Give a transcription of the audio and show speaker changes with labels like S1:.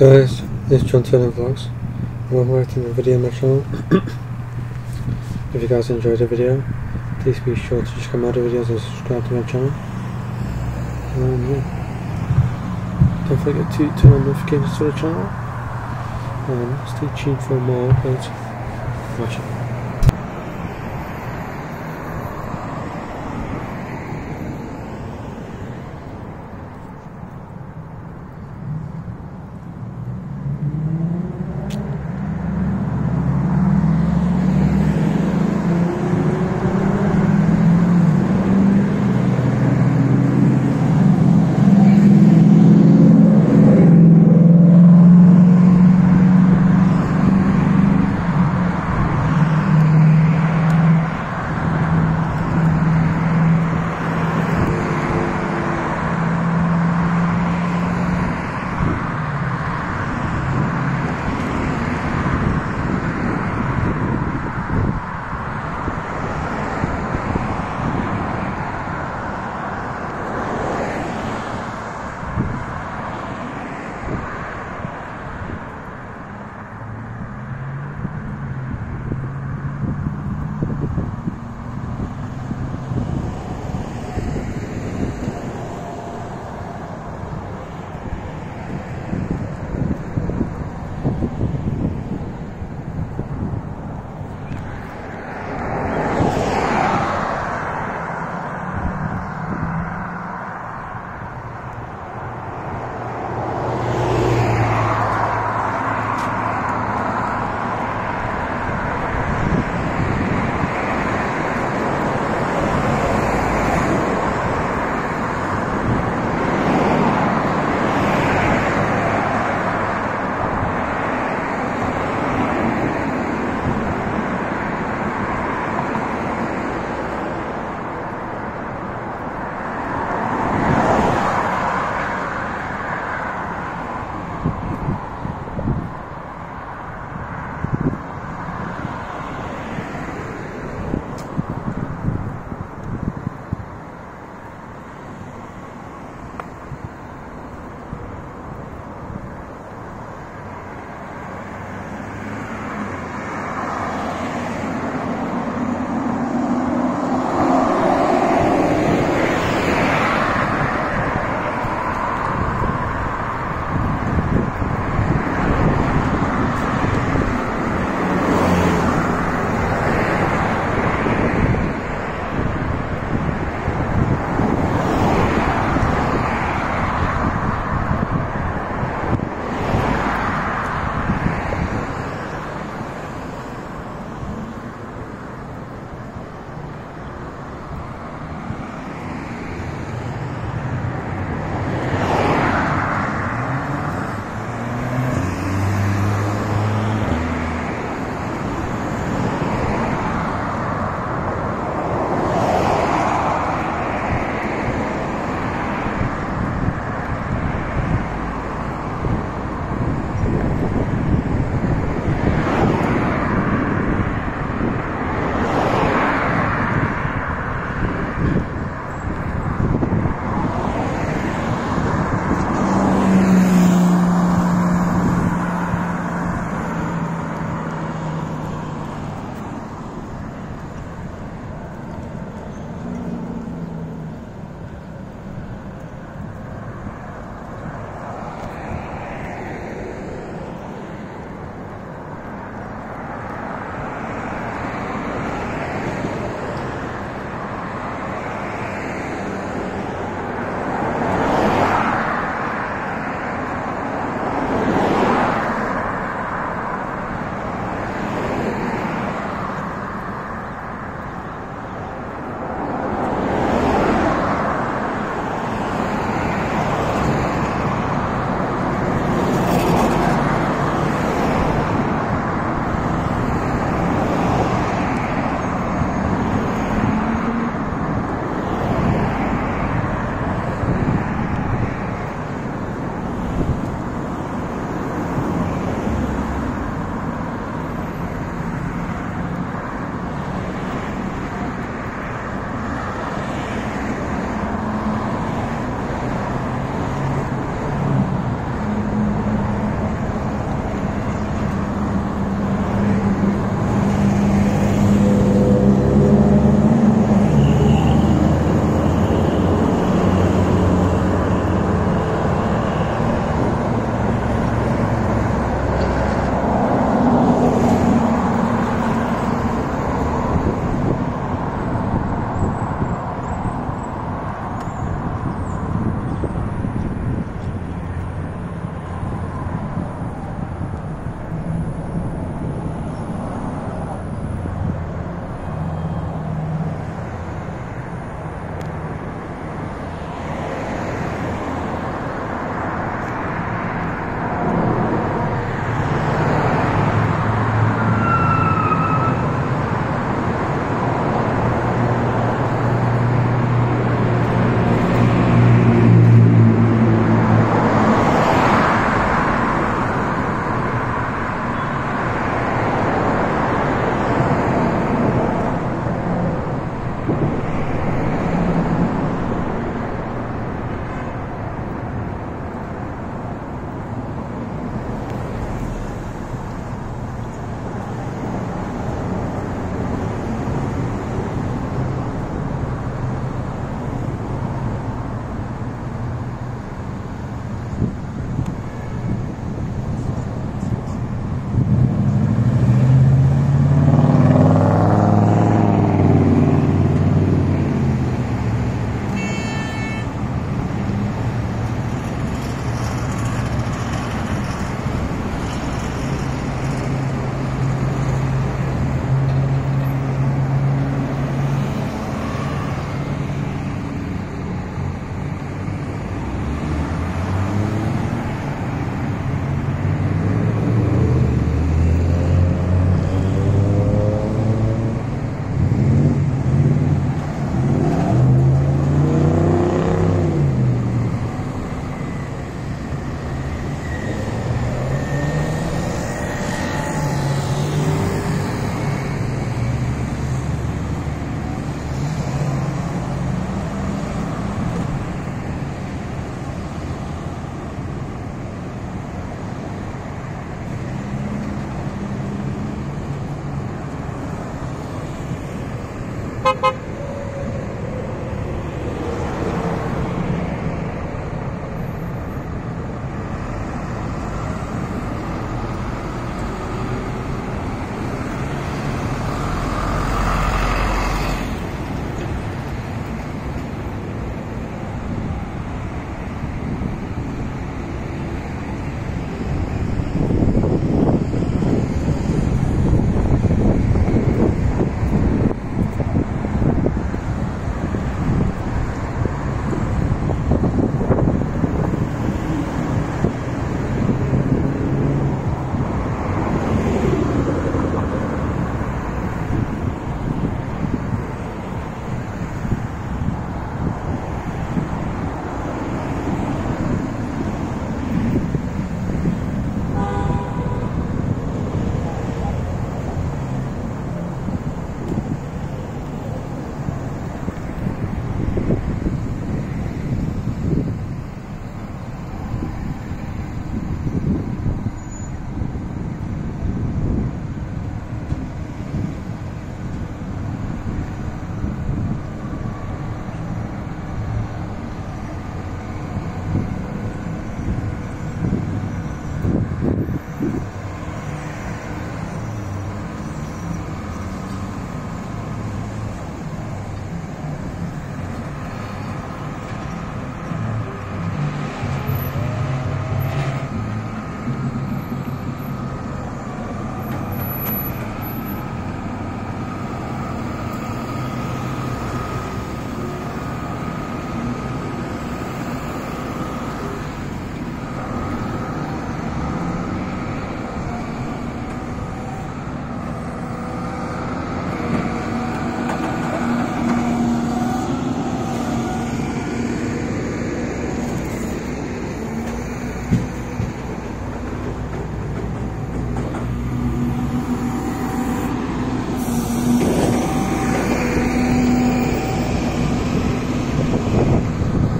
S1: guys, it's John Turner Vlogs and welcome back to a video on my channel. if you guys enjoyed the video, please be sure to check out my other videos and subscribe to my channel. And yeah, don't forget to turn on notifications to the channel and stay tuned for more uploads. Watch it.